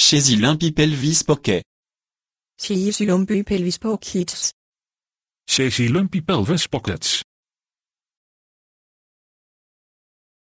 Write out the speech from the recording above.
Chez Ilumpi Pelvis Pocket. Chez Lumpy Pelvis Pockets. CC Lumpy Pelvis Pockets.